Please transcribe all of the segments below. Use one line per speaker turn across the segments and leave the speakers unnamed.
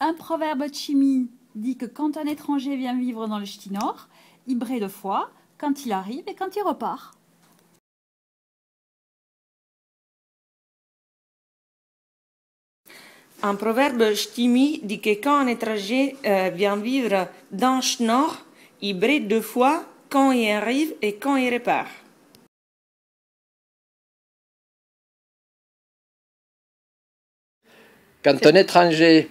Un proverbe chimie dit que quand un étranger vient vivre dans le ch'ti nord, il brée deux fois, quand il arrive et quand il repart.
Un proverbe ch'timi dit que quand un étranger euh, vient vivre dans le nord, il brille deux fois quand il arrive et quand il repart.
Quand un étranger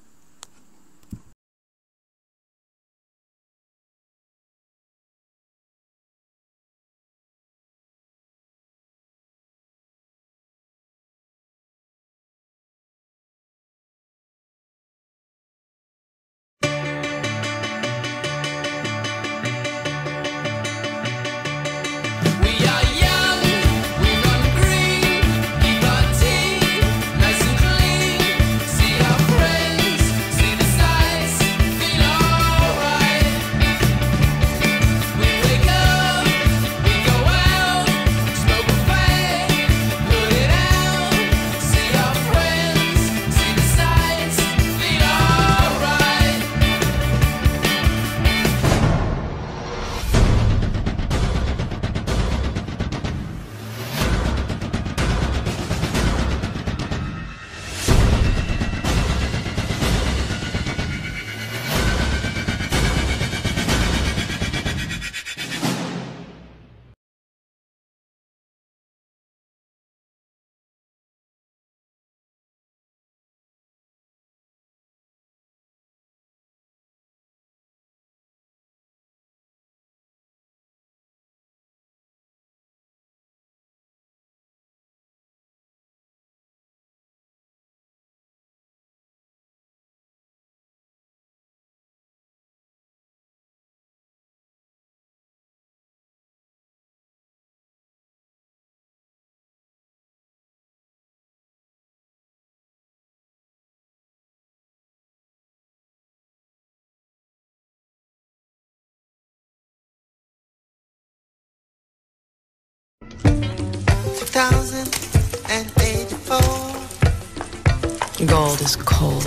Gold is cold.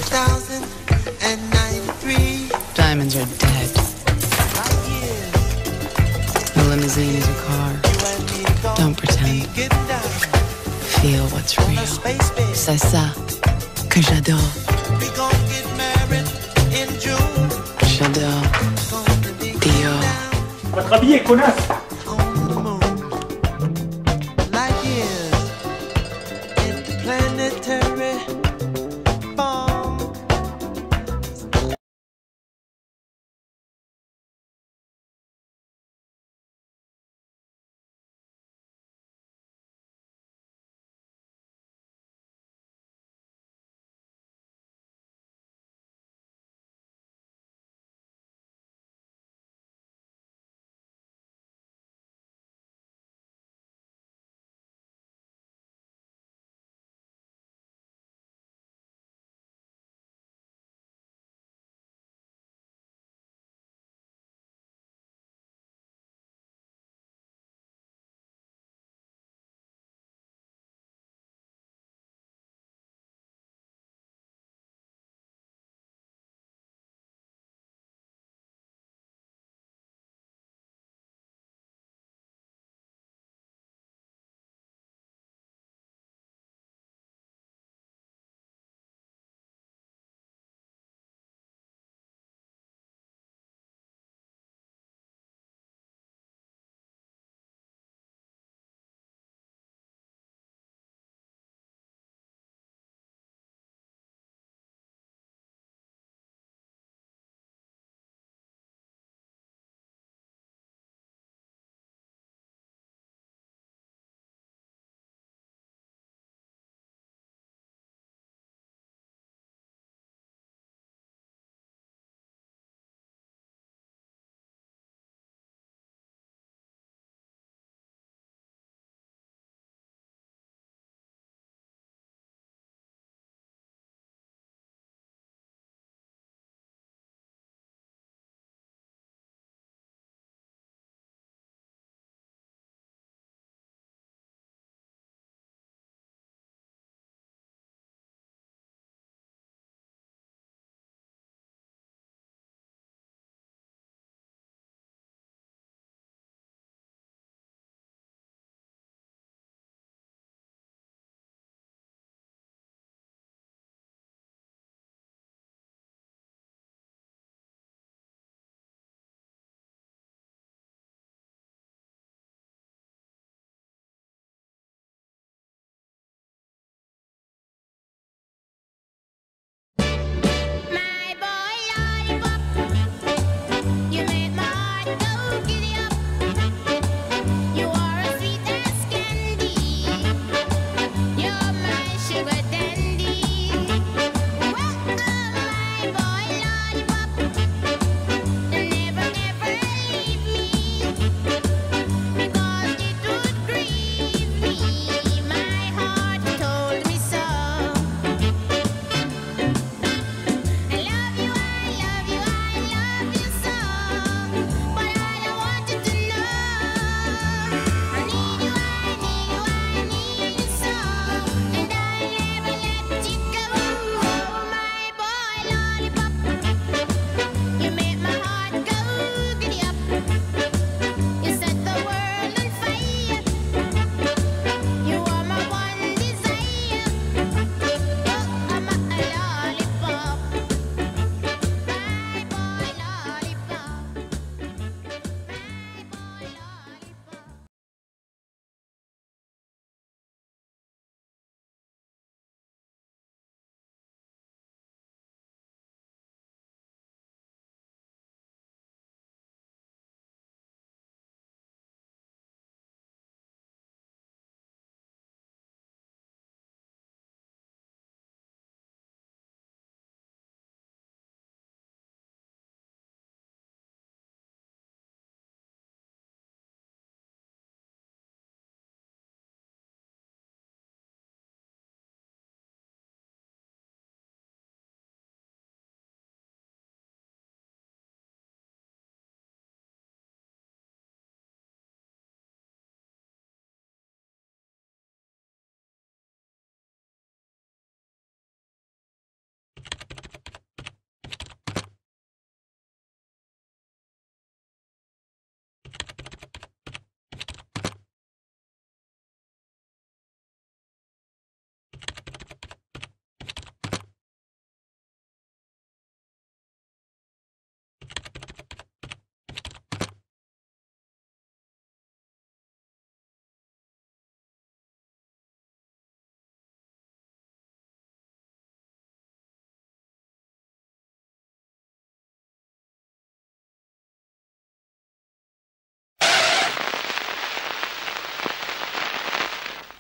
Diamonds are dead. A limousine is a car. Don't pretend. Feel what's real. C'est ça que j'adore. J'adore. Dior.
Va te connasse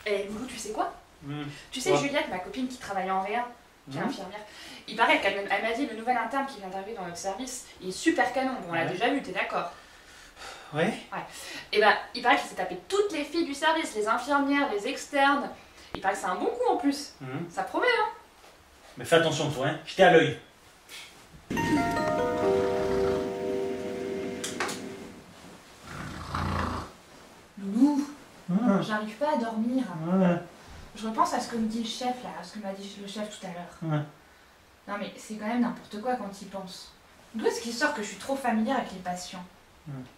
Eh, Loulou, tu sais quoi?
Hmm.
Tu sais, Juliette, ma copine qui travaille en réa, qui est
Mhm.
infirmière, il paraît qu'elle elle m'a dit le nouvel interne qui vient d'arriver dans notre service, il est super canon. Bon, on l'a
Ouais.
déjà vu, t'es d'accord?
Ouais
Et ben, il paraît qu'il s'est tapé toutes les filles du service, les infirmières, les externes. Il paraît que c'est un bon coup en plus.
Mhm.
Ça promet, hein?
Mais fais attention toi, hein. Je t'ai à l'œil.
J'arrive pas à dormir. Je repense à ce que me dit le chef là, à ce que m'a dit le chef tout à l'heure. Non mais c'est quand même n'importe quoi quand il pense. D'où est-ce qu'il sort que je suis trop familière avec les patients.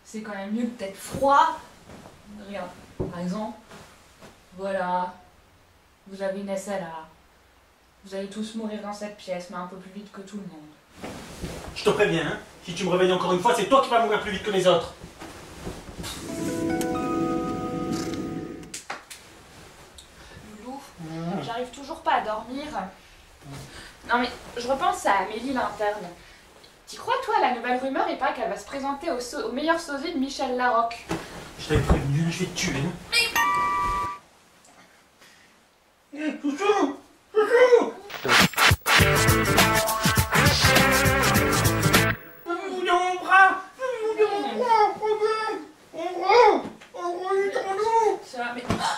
C'est quand même mieux que d'être froid. Regarde, par exemple, voilà, vous avez une SLA. Vous allez tous mourir dans cette pièce, mais un peu plus vite que tout le monde.
Je te préviens, hein. Si tu me réveilles encore une fois, c'est toi qui vas mourir plus vite que les autres.
Dormir. Non mais je repense à Amélie l'interne. Tu crois toi la nouvelle rumeur il paraît qu'elle va se présenter au, so- au meilleur sosie de Michel Larocque.
Je t'avais prévenu, hein, je vais te tuer. Hein. Dans mon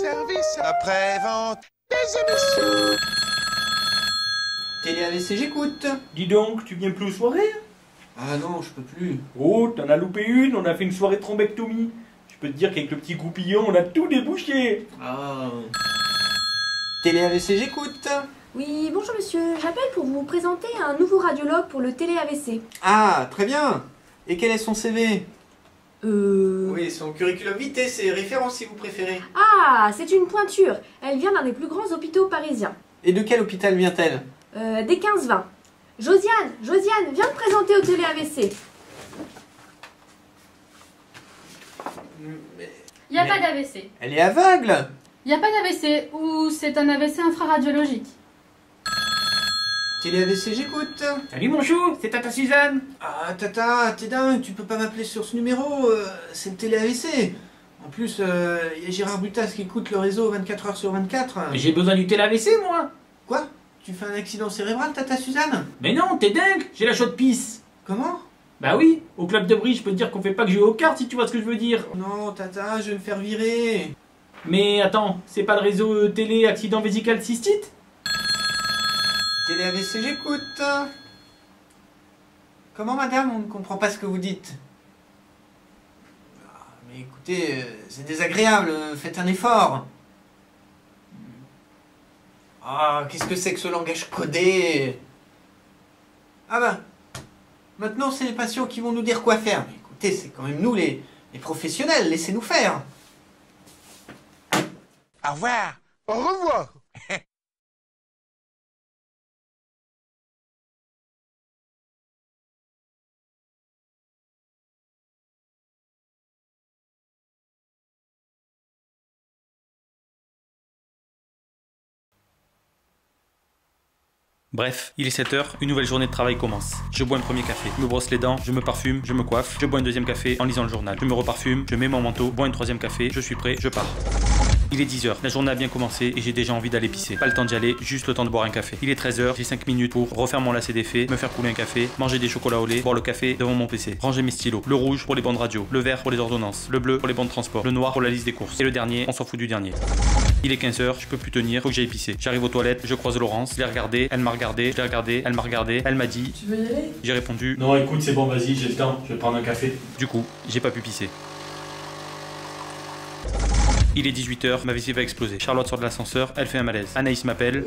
Service après-vente des émissions.
Télé AVC, j'écoute.
Dis donc, tu viens plus aux soirées
Ah non, je peux plus.
Oh, t'en as loupé une, on a fait une soirée trombectomie. Je peux te dire qu'avec le petit goupillon, on a tout débouché.
Ah. Télé AVC, j'écoute.
Oui, bonjour monsieur, j'appelle pour vous présenter un nouveau radiologue pour le télé AVC.
Ah, très bien. Et quel est son CV
Euh...
Oui, son curriculum vitae, c'est référence si vous préférez.
Ah, c'est une pointure. Elle vient d'un des plus grands hôpitaux parisiens.
Et de quel hôpital vient-elle?
Euh, des 15-20. Josiane, Josiane, viens te présenter au télé AVC.
Il n'y a
Mais-
pas d'AVC.
Elle est aveugle
Il n'y a pas d'AVC, ou c'est un AVC infraradiologique.
Télé AVC, j'écoute.
Salut mon chou, c'est Tata Suzanne.
Ah, Tata, t'es dingue, tu peux pas m'appeler sur ce numéro, euh, c'est le télé AVC. En plus, il y a Gérard Butas qui écoute le réseau 24 heures sur 24.
Mais j'ai besoin du tel AVC, moi.
Quoi? Tu fais un accident cérébral, Tata Suzanne?
Mais non, t'es dingue, j'ai la chaude pisse.
Comment?
Bah oui, au club de bridge, je peux te dire qu'on fait pas que jouer aux cartes si tu vois ce que je veux dire.
Non, Tata, je vais me faire virer.
Mais attends, c'est pas le réseau euh, télé accident vésical cystite?
Télé AVC, j'écoute. Comment, madame? On ne comprend pas ce que vous dites. Ah, Mais écoutez, euh, c'est désagréable, faites un effort. Ah, qu'est-ce que c'est que ce langage codé? Ah bah, maintenant c'est les patients qui vont nous dire quoi faire. Mais écoutez, c'est quand même nous les, les professionnels, laissez-nous faire.
Au revoir. Au revoir.
Bref, il est 7h, une nouvelle journée de travail commence. Je bois un premier café, je me brosse les dents, je me parfume, je me coiffe, je bois un deuxième café en lisant le journal. Je me reparfume, je mets mon manteau, bois un troisième café, je suis prêt, je pars. Il est 10h, la journée a bien commencé et j'ai déjà envie d'aller pisser. Pas le temps d'y aller, juste le temps de boire un café. Il est 13h, j'ai 5 minutes pour refaire mon lacet d'effet, me faire couler un café, manger des chocolats au lait, boire le café devant mon PC, ranger mes stylos. Le rouge pour les bandes radio, le vert pour les ordonnances, le bleu pour les bandes de transport, le noir pour la liste des courses. Et le dernier, on s'en fout du dernier. Il est 15h, je peux plus tenir, faut que j'aille pisser. J'arrive aux toilettes, je croise Laurence, je l'ai regardée, elle m'a regardé, je l'ai regardé, elle m'a regardé, elle m'a dit.
Tu veux y aller?
J'ai répondu.
Non, écoute, c'est bon, vas-y, j'ai le temps, je vais prendre un café.
Du coup, j'ai pas pu pisser. Il est 18h, ma vessie va exploser. Charlotte sort de l'ascenseur, elle fait un malaise. Anaïs m'appelle.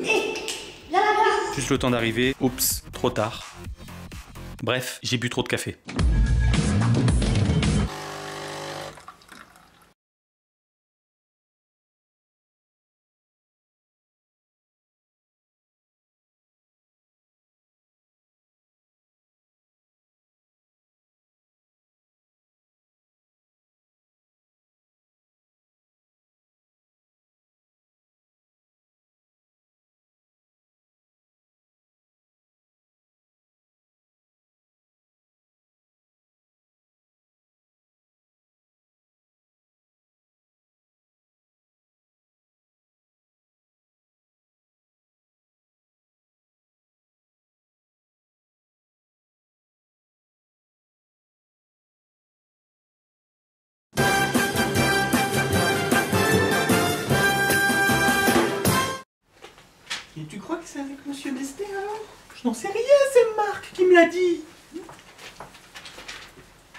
Juste le temps d'arriver. Oups, trop tard. Bref, j'ai bu trop de café.
Tu crois que c'est avec Monsieur Desté alors? Je n'en sais rien, c'est Marc qui me l'a dit.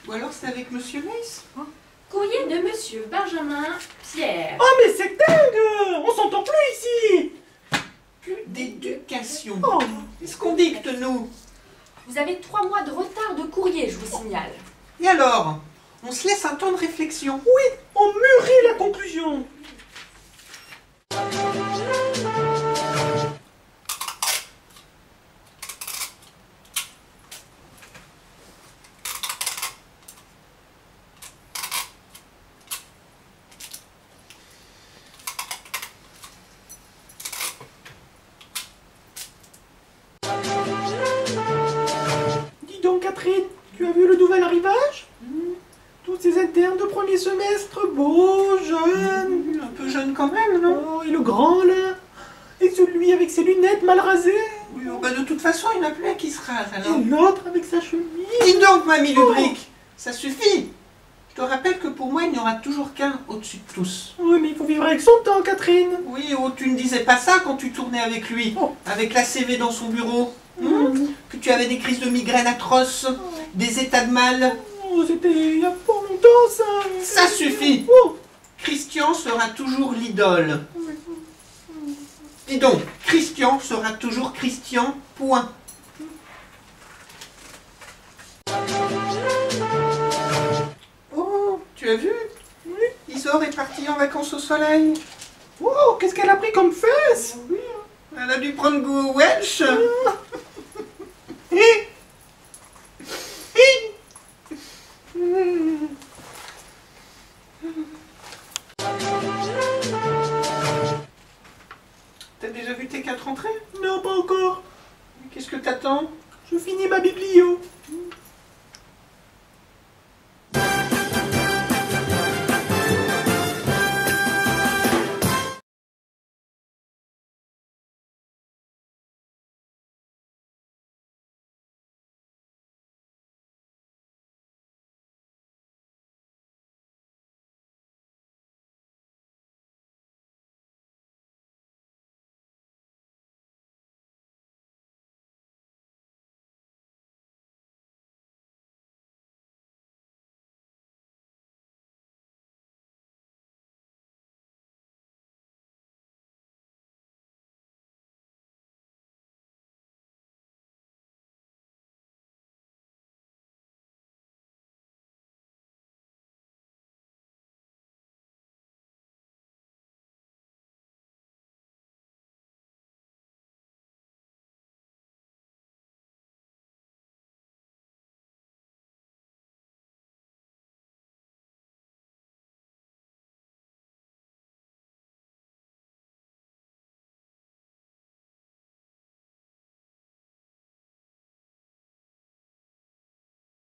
Ou alors c'est avec Monsieur Weiss
Courrier de Monsieur Benjamin Pierre.
Oh mais c'est dingue On s'entend plus ici Plus d'éducation. Oh, Qu'est-ce qu'on dicte nous?
Vous avez trois mois de retard de courrier, je vous signale.
Et alors? On se laisse un temps de réflexion. Oui, on mûrit la conclusion. Non? Oh, et le grand là? Et celui avec ses lunettes mal rasées? Oui, oh, bah, de toute façon, il n'y en a plus un qui se rase alors. Et l'autre avec sa chemise? Dis donc, mamie Lubric, ça suffit je te rappelle que pour moi, il n'y aura toujours qu'un au-dessus de tous. Oui, mais il faut vivre avec son temps, Catherine. Oui, oh, tu ne disais pas ça quand tu tournais avec lui, avec la CV dans son bureau. Hmm Que tu avais des crises de migraine atroces, des états de mal. Oh, c'était il y a pas longtemps, ça. Ça suffit. Christian sera toujours l'idole. Dis donc, Christian sera toujours Christian, point. Oh, tu as vu? Oui. Isor est partie en vacances au soleil. Oh, qu'est-ce qu'elle a pris comme fesse? Oui. Elle a dû prendre goût au Welsh.